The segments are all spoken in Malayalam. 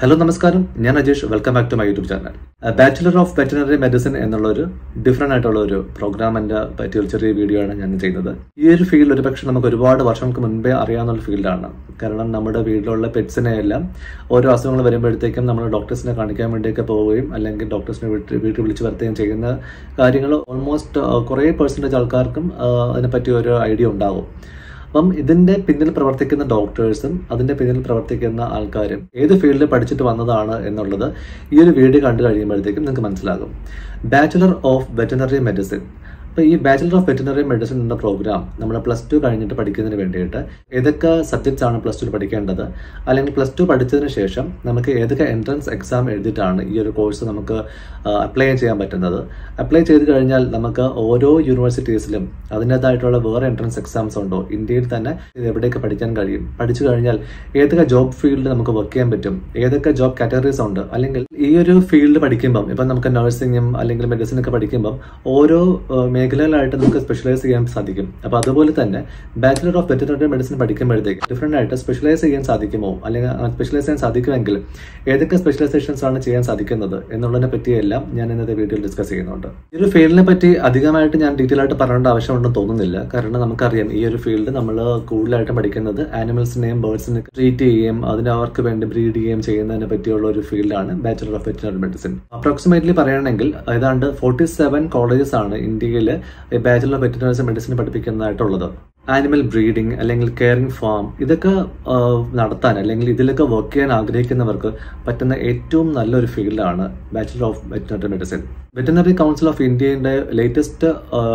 ഹലോ നമസ്കാരം ഞാൻ Ajesh welcome back to my YouTube channel bachelor of veterinary medicine എന്നുള്ള ഒരു ഡിഫറെൻ്റ് ആയിട്ടുള്ള ഒരു പ്രോഗ്രാമിൻ്റെ പറ്റിയ ഒരു ചെറിയ വീഡിയോ ആണ് ഞാൻ ചെയ്യുന്നത് ഈ ഒരു ഫീൽഡ് ഒരുപക്ഷെ നമുക്ക് ഒരുപാട് വർഷങ്ങൾക്ക് മുൻപേ അറിയാവുന്ന ഫീൽഡാണ് കാരണം നമ്മുടെ വീട്ടിലുള്ള പെറ്റ്സിനെ എല്ലാം ഓരോ അസുഖങ്ങൾ വരുമ്പോഴത്തേക്കും നമ്മൾ ഡോക്ടേഴ്സിനെ കാണിക്കാൻ വേണ്ടിയൊക്കെ പോവുകയും അല്ലെങ്കിൽ ഡോക്ടേഴ്സിനെ വീട്ടിൽ വീട്ടിൽ വിളിച്ച് വരുത്തുകയും ചെയ്യുന്ന കാര്യങ്ങൾ ഓൾമോസ്റ്റ് കുറേ പേഴ്സൻറ്റേജ് ആൾക്കാർക്കും അതിനെപ്പറ്റി ഒരു ഐഡിയ ഉണ്ടാകും അപ്പം ഇതിന്റെ പിന്നിൽ പ്രവർത്തിക്കുന്ന ഡോക്ടേഴ്സും അതിന്റെ പിന്നിൽ പ്രവർത്തിക്കുന്ന ആൾക്കാരും ഏത് ഫീൽഡിൽ പഠിച്ചിട്ട് വന്നതാണ് എന്നുള്ളത് ഈ ഒരു വീഡിയോ കണ്ടു കഴിയുമ്പോഴത്തേക്കും നിങ്ങൾക്ക് മനസ്സിലാകും ബാച്ചുലർ ഓഫ് വെറ്റനറി മെഡിസിൻ അപ്പോൾ ഈ ബാച്ചിലർ ഓഫ് വെറ്റിനറി മെഡിസിൻ എന്ന പ്രോഗ്രാം നമ്മൾ പ്ലസ് ടു കഴിഞ്ഞിട്ട് പഠിക്കുന്നതിന് വേണ്ടിയിട്ട് ഏതൊക്കെ സബ്ജക്ട്സ് ആണ് പ്ലസ് ടു പഠിക്കേണ്ടത് അല്ലെങ്കിൽ പ്ലസ് ടു പഠിച്ചതിന് ശേഷം നമുക്ക് ഏതൊക്കെ എൻട്രൻസ് എക്സാം എഴുതിയിട്ടാണ് ഈ ഒരു കോഴ്സ് നമുക്ക് അപ്ലൈ ചെയ്യാൻ പറ്റുന്നത് അപ്ലൈ ചെയ്ത് കഴിഞ്ഞാൽ നമുക്ക് ഓരോ യൂണിവേഴ്സിറ്റീസിലും അതിൻ്റെതായിട്ടുള്ള വേറെ എൻട്രൻസ് എക്സാംസ് ഉണ്ടോ ഇന്ത്യയിൽ തന്നെ ഇത് എവിടെയൊക്കെ പഠിക്കാൻ കഴിയും പഠിച്ചു കഴിഞ്ഞാൽ ഏതൊക്കെ ജോബ് ഫീൽഡിൽ നമുക്ക് വർക്ക് ചെയ്യാൻ പറ്റും ഏതൊക്കെ ജോബ് കാറ്റഗറീസ് ഉണ്ട് അല്ലെങ്കിൽ ഈ ഒരു ഫീൽഡ് പഠിക്കുമ്പം ഇപ്പം നമുക്ക് നഴ്സിംഗും അല്ലെങ്കിൽ മെഡിസിനൊക്കെ പഠിക്കുമ്പം ഓരോ മേഖലകളായിട്ട് നമുക്ക് സ്പെഷ്യലൈസ് ചെയ്യാൻ സാധിക്കും അപ്പോൾ അതുപോലെ തന്നെ ബാച്ചിലർ ഓഫ് വെറ്ററിനറി മെഡിസിൻ പഠിക്കുമ്പോഴത്തേക്ക് ഡിഫറെൻ്റ് ആയിട്ട് സ്പെഷ്യലൈസ് ചെയ്യാൻ സാധിക്കുമോ അല്ലെങ്കിൽ സ്പെഷ്യലൈസ് ചെയ്യാൻ സാധിക്കുമെങ്കിൽ ഏതൊക്കെ സ്പെഷ്യലൈസേഷൻസ് ആണ് ചെയ്യാൻ സാധിക്കുന്നത് എന്നുള്ളതിനെ പറ്റിയെല്ലാം ഞാൻ ഇന്നത്തെ വീഡിയോയിൽ ഡിസ്കസ് ചെയ്യുന്നുണ്ട് ഈ ഒരു ഫീൽഡിനെ പറ്റി അധികമായിട്ട് ഞാൻ ഡീറ്റെയിൽ ആയിട്ട് പറയേണ്ട ആവശ്യമുണ്ടെന്ന് തോന്നുന്നില്ല കാരണം നമുക്കറിയാം ഈ ഒരു ഫീൽഡ് നമ്മൾ കൂടുതലായിട്ടും പഠിക്കുന്നത് ആനിമൽസിനെയും ബേർഡ്സിനെ ട്രീറ്റ് ചെയ്യുകയും അതിന് അവർക്ക് വേണ്ടി ബ്രീഡ് ചെയ്യുകയും ചെയ്യുന്നതിനെ പറ്റിയുള്ള ഒരു ഫീൽഡാണ് bachelor of veterinary medicine approximately പറയുകയാണെങ്കിൽ ഏതാണ്ട് ഫോർട്ടി സെവൻ കോളേജസ് ആണ് ഇന്ത്യയിൽ ബാച്ചിലർ ഓഫ് വെറ്റിനറി മെഡിസിൻ പഠിപ്പിക്കുന്നതായിട്ടുള്ളത് ആനിമൽ ബ്രീഡിങ് അല്ലെങ്കിൽ കെയറിങ് ഫാം ഇതൊക്കെ നടത്താൻ അല്ലെങ്കിൽ ഇതിലൊക്കെ വർക്ക് ചെയ്യാൻ ആഗ്രഹിക്കുന്നവർക്ക് പറ്റുന്ന ഏറ്റവും നല്ലൊരു ഫീൽഡാണ് bachelor of veterinary medicine veterinary council of ഇന്ത്യയുടെ ലേറ്റസ്റ്റ്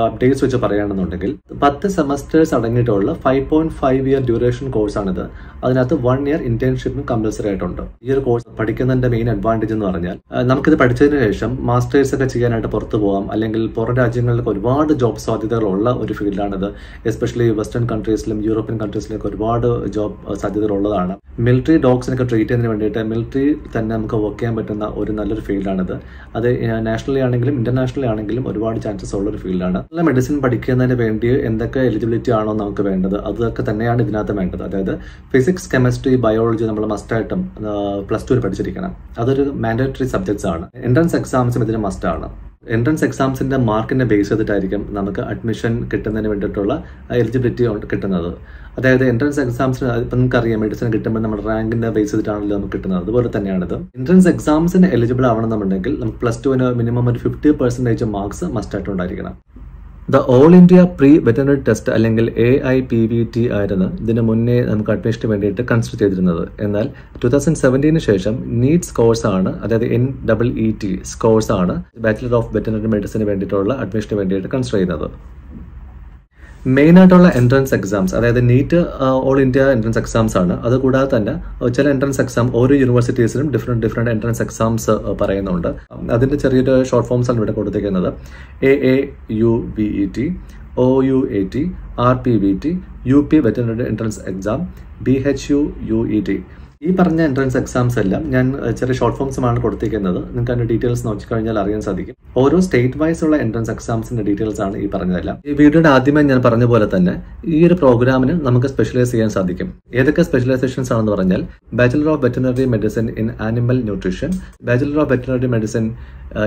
അപ്ഡേറ്റ്സ് വെച്ച് പറയുകയാണെന്നുണ്ടെങ്കിൽ പത്ത് സെമസ്റ്റേഴ്സ് അടങ്ങിയിട്ടുള്ള five point five year duration കോഴ്സാണിത് അതിനകത്ത് വൺ ഇയർ ഇന്റേൺഷിപ്പും കമ്പൽസറി ആയിട്ടുണ്ട് ഈ ഒരു കോഴ്സ് പഠിക്കുന്നതിന്റെ മെയിൻ അഡ്വാൻറ്റേജ് എന്ന് പറഞ്ഞാൽ നമുക്കിത് പഠിച്ചതിന് ശേഷം മാസ്റ്റേഴ്സ് ഒക്കെ ചെയ്യാനായിട്ട് പുറത്തു പോകാം അല്ലെങ്കിൽ പുറം രാജ്യങ്ങളിലൊക്കെ ഒരുപാട് ജോബ് സാധ്യതകളുള്ള ഒരു ഫീൽഡാണിത് എസ്പെഷ്യലി വെസ്റ്റേൺ കൺട്രീസിലും യൂറോപ്യൻ ഒക്കെ ഒരുപാട് ജോബ് സാധ്യതകളുള്ളതാണ് മിലിറ്ററി ഡോഗ്സിനൊക്കെ ട്രീറ്റ് ചെയ്യുന്നതിന് വേണ്ടിയിട്ട് മിലിറ്ററി തന്നെ നമുക്ക് വർക്ക് ചെയ്യാൻ പറ്റുന്ന ഒരു നല്ലൊരു ഫീൽഡാണിത് അത് നാഷണലി ആണെങ്കിലും ഇന്റർനാഷണലി ആണെങ്കിലും ഒരുപാട് ചാൻസസ് ഉള്ള ഒരു ഫീൽഡാണ് നല്ല മെഡിസിൻ പഠിക്കുന്നതിന് വേണ്ടി എന്തൊക്കെ എലിജിബിലിറ്റി ആണോ നമുക്ക് വേണ്ടത് അതൊക്കെ തന്നെയാണ് ഇതിനകത്ത് വേണ്ടത് അതായത് ഫിസിക്സ് കെമിസ്ട്രി ബയോളജി നമ്മൾ മസ്റ്റായിട്ടും പ്ലസ് ടു പഠിച്ചിരിക്കണം അതൊരു മാൻഡേറ്ററി സബ്ജക്ട്സ് ആണ് എൻട്രൻസ് എക്സാംസും ഇതിന് ആണ് എൻട്രൻസ് എക്സാംസിൻ്റെ മാർക്കിനെ ബേസ് ചെയ്തിട്ടായിരിക്കും നമുക്ക് അഡ്മിഷൻ കിട്ടുന്നതിന് വേണ്ടിയിട്ടുള്ള എലിജിബിലിറ്റി കിട്ടുന്നത് അതായത് എൻട്രൻസ് എക്സാംസിന് ഇപ്പം നമുക്കറിയാം മെഡിസിൻ കിട്ടുമ്പോൾ നമ്മുടെ റാങ്കിൻ്റെ ബേസ് ചെയ്തിട്ടാണല്ലോ നമുക്ക് കിട്ടുന്നത് അതുപോലെ തന്നെയാണിത് എൻട്രൻസ് എക്സാംസിന് എലിജിബിൾ ആവണമെന്നുണ്ടെങ്കിൽ നമുക്ക് പ്ലസ് ടുവിന് മിനിമം ഒരു ഫിഫ്റ്റി പെർസെൻറ്റേജ് മാർക്സ് മസ്റ്റായിട്ടുണ്ടായിരിക്കണം ഉണ്ടായിരിക്കണം the all India pre veterinary test അല്ലെങ്കിൽ A I P V T ആയിരുന്നു ഇതിന് മുന്നേ നമുക്ക് അഡ്മിഷന് വേണ്ടിയിട്ട് കൺസിഡർ ചെയ്തിരുന്നത് എന്നാൽ ടു തൗസൻഡ് സെവൻറ്റീന് ശേഷം നീറ്റ്സ് കോഴ്സ് ആണ് അതായത് N double E T scores ആണ് ബാച്ചിലർ ഓഫ് വെറ്റനറി മെഡിസിന് വേണ്ടിയിട്ടുള്ള അഡ്മിഷന് വേണ്ടിയിട്ട് കൺസിഡർ ചെയ്യുന്നത് മെയിൻ ആയിട്ടുള്ള എൻട്രൻസ് എക്സാംസ് അതായത് NEET all India entrance exams ആണ് അത് കൂടാതെ തന്നെ ചില എൻട്രൻസ് എക്സാം ഓരോ യൂണിവേഴ്സിറ്റീസിലും ഡിഫറെൻറ്റ് ഡിഫറെൻറ്റ് എൻട്രൻസ് എക്സാംസ് പറയുന്നുണ്ട് അതിൻ്റെ ചെറിയൊരു ഷോർട്ട് ഫോംസ് ആണ് ഇവിടെ കൊടുത്തിരിക്കുന്നത് A A U B E T O U A T R P B T U P veterinary entrance exam B H U U E T ഈ പറഞ്ഞ എൻട്രൻസ് എക്സാംസ് എല്ലാം ഞാൻ ചെറിയ ഷോർട്ട് ഫോംസ് ആണ് കൊടുത്തിരിക്കുന്നത് നിങ്ങൾക്ക് അതിന്റെ ഡീറ്റെയിൽസ് നോക്കി കഴിഞ്ഞാൽ അറിയാൻ സാധിക്കും ഓരോ സ്റ്റേറ്റ് വൈസ് ഉള്ള എൻട്രൻസ് എക്സാംസിന്റെ ഡീറ്റെയിൽസ് ആണ് ഈ പറഞ്ഞതെല്ലാം ഈ വീഡിയോയുടെ ആദ്യമായി ഞാൻ പറഞ്ഞ പോലെ തന്നെ ഈ ഒരു പ്രോഗ്രാമിന് നമുക്ക് സ്പെഷ്യലൈസ് ചെയ്യാൻ സാധിക്കും ഏതൊക്കെ സ്പെഷ്യലൈസേഷൻസ് ആണെന്ന് പറഞ്ഞാൽ bachelor of veterinary medicine in animal nutrition bachelor of veterinary medicine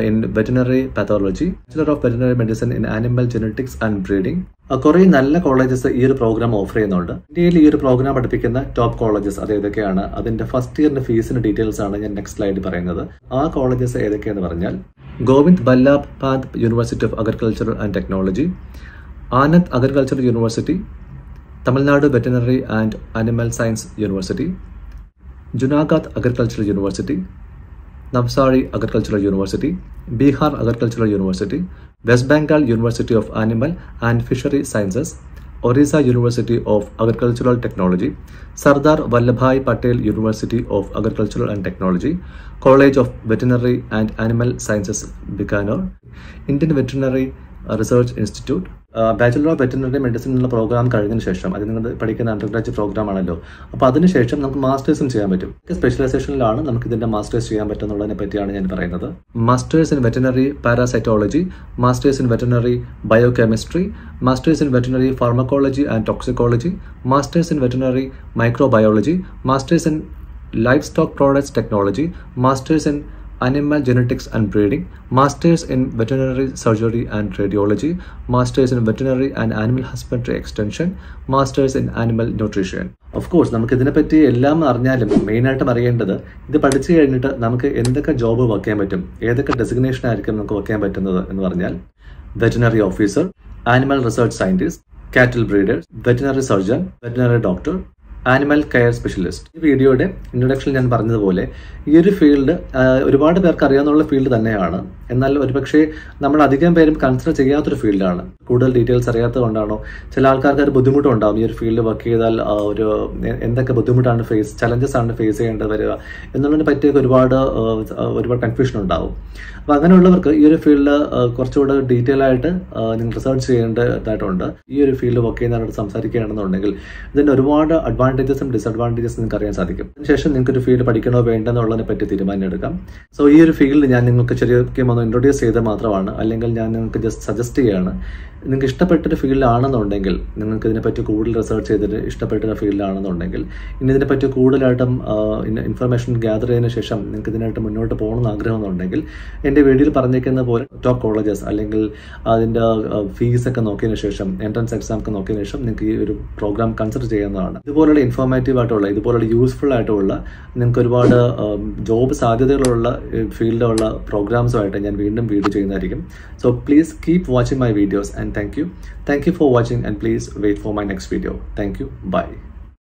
in veterinary pathology bachelor of veterinary medicine in animal genetics and breeding കുറേ നല്ല കോളേജസ് ഈ ഒരു പ്രോഗ്രാം ഓഫർ ചെയ്യുന്നുണ്ട് ഇന്ത്യയിൽ ഈ ഒരു പ്രോഗ്രാം പഠിപ്പിക്കുന്ന ടോപ്പ് കോളേജസ് അത് ഏതൊക്കെയാണ് അതിന്റെ ഫസ്റ്റ് ഇയറിന്റെ ഫീസിന്റെ ഡീറ്റെയിൽസ് ആണ് ഞാൻ നെക്സ്റ്റ് സ്ലൈഡ് പറയുന്നത് ആ കോളേജസ് ഏതൊക്കെയെന്ന് പറഞ്ഞാൽ Govind Ballabh Pant university of agriculture and technology Anand agriculture university Tamil Nadu veterinary and animal science university Junagadh agricultural university Navsari agricultural university Bihar agricultural university West Bengal University of Animal and Fishery Sciences, Orissa University of Agricultural Technology, Sardar Vallabhbhai Patel University of Agricultural and Technology, College of Veterinary and Animal Sciences, Bikaner, Indian Veterinary research institute bachelor of veterinary medicine എന്നുള്ള പ്രോഗ്രാം കഴിഞ്ഞതിന് ശേഷം അത് നിങ്ങൾ പഠിക്കുന്ന അണ്ടർ ഗ്രാജുവേറ്റ് പ്രോഗ്രാം ആണല്ലോ അപ്പോൾ അതിനുശേഷം നമുക്ക് മാസ്റ്റേഴ്സും ചെയ്യാൻ പറ്റും സ്പെഷ്യലൈസേഷനിലാണ് നമുക്ക് ഇതിൻ്റെ മാസ്റ്റേഴ്സ് ചെയ്യാൻ എന്നുള്ളതിനെ പറ്റിയാണ് ഞാൻ പറയുന്നത് masters in veterinary parasitology masters in veterinary biochemistry masters in veterinary pharmacology and toxicology masters in veterinary microbiology masters in livestock products technology masters in animal genetics and breeding, masters in veterinary surgery and radiology, masters in veterinary and animal husbandry extension, masters in animal nutrition. Of course നമുക്ക് ഇതിനെപ്പറ്റി എല്ലാം അറിഞ്ഞാലും മെയിനായിട്ടും അറിയേണ്ടത് ഇത് പഠിച്ചു കഴിഞ്ഞിട്ട് നമുക്ക് എന്തൊക്കെ ജോബ് വർക്ക് ചെയ്യാൻ പറ്റും ഏതൊക്കെ ഡെസിഗ്നേഷൻ ആയിരിക്കും നമുക്ക് വർക്ക് ചെയ്യാൻ പറ്റുന്നത് എന്ന് പറഞ്ഞാൽ veterinary officer animal research scientist cattle breeders veterinary surgeon veterinary doctor animal care specialist ഈ വീഡിയോയുടെ ഇൻട്രൊഡക്ഷൻ ഞാൻ പറഞ്ഞതുപോലെ ഈ ഒരു ഫീൽഡ് ഒരുപാട് പേർക്ക് അറിയാവുന്ന ഫീൽഡ് തന്നെയാണ് എന്നാൽ ഒരുപക്ഷെ നമ്മൾ അധികം പേരും കൺസിഡർ ചെയ്യാത്തൊരു ഫീൽഡാണ് കൂടുതൽ ഡീറ്റെയിൽസ് അറിയാത്തത് കൊണ്ടാണോ ചില ആൾക്കാർക്ക് ഒരു ബുദ്ധിമുട്ടുണ്ടാകും ഈ ഒരു ഫീൽഡ് വർക്ക് ചെയ്താൽ ഒരു എന്തൊക്കെ ബുദ്ധിമുട്ടാണ് ഫേസ് ചലഞ്ചസ് ആണ് ഫേസ് ചെയ്യേണ്ടത് വരിക എന്നുള്ളതിനെ പറ്റിയൊക്കെ ഒരുപാട് ഒരുപാട് കൺഫ്യൂഷൻ ഉണ്ടാവും അപ്പൊ അങ്ങനെയുള്ളവർക്ക് ഈ ഒരു ഫീൽഡിൽ കുറച്ചുകൂടെ ഡീറ്റെയിൽ ആയിട്ട് നിങ്ങൾ റിസർച്ച് ചെയ്യേണ്ടതായിട്ടുണ്ട് ഈ ഒരു ഫീൽഡ് വർക്ക് ചെയ്യുന്നതിനോട് സംസാരിക്കുകയാണെന്നുണ്ടെങ്കിൽ ഇതിന്റെ ഒരുപാട് അഡ്വാൻസ് അഡ്വാൻറ്റേജസും ഡിസഡ്വാൻറ്റേജസും നിങ്ങൾക്ക് അറിയാൻ സാധിക്കും അതിനുശേഷം നിങ്ങൾക്ക് ഒരു ഫീൽഡ് പഠിക്കണോ വേണ്ടെന്നുള്ളതിനെ പറ്റി തീരുമാനം എടുക്കാം സോ ഈ ഒരു ഫീൽഡ് ഞാൻ നിങ്ങൾക്ക് ചെറിയ ഒന്ന് ഇൻട്രൊഡ്യൂസ് ചെയ്ത് മാത്രമാണ് അല്ലെങ്കിൽ ഞാൻ നിങ്ങൾക്ക് ജസ്റ്റ് സജസ്റ്റ് ചെയ്യാണ് നിങ്ങൾക്ക് ഇഷ്ടപ്പെട്ടൊരു ഫീൽഡാണെന്നുണ്ടെങ്കിൽ നിങ്ങൾക്ക് ഇതിനെപ്പറ്റി കൂടുതൽ റിസർച്ച് ചെയ്തിട്ട് ഇഷ്ടപ്പെട്ടൊരു ഫീൽഡാണെന്നുണ്ടെങ്കിൽ ഇനി ഇതിനെപ്പറ്റി കൂടുതലായിട്ടും ഇൻഫർമേഷൻ ഗ്യാദർ ചെയ്തതിനു ശേഷം നിങ്ങൾക്ക് ഇതിനായിട്ട് മുന്നോട്ട് പോകണമെന്ന് ആഗ്രഹമെന്നുണ്ടെങ്കിൽ എൻ്റെ വീഡിയോയിൽ പറഞ്ഞിരിക്കുന്ന പോലെ ടോപ്പ് കോളേജസ് അല്ലെങ്കിൽ അതിൻ്റെ ഫീസൊക്കെ നോക്കിയതിനു ശേഷം എൻട്രൻസ് എക്സാം ഒക്കെ നോക്കിയതിനു ശേഷം നിങ്ങൾക്ക് ഈ ഒരു പ്രോഗ്രാം കൺസിഡർ ചെയ്യുന്നതാണ് ഇതുപോലുള്ള ഇൻഫോർമേറ്റീവ് ആയിട്ടുള്ള ഇതുപോലുള്ള യൂസ്ഫുൾ ആയിട്ടുള്ള നിങ്ങൾക്ക് ഒരുപാട് ജോബ് സാധ്യതകളുള്ള ഫീൽഡിലുള്ള പ്രോഗ്രാംസുമായിട്ട് ഞാൻ വീണ്ടും വീഡിയോ ചെയ്യുന്നതായിരിക്കും so please keep watching my videos and thank you thank you for watching and please wait for my next video thank you bye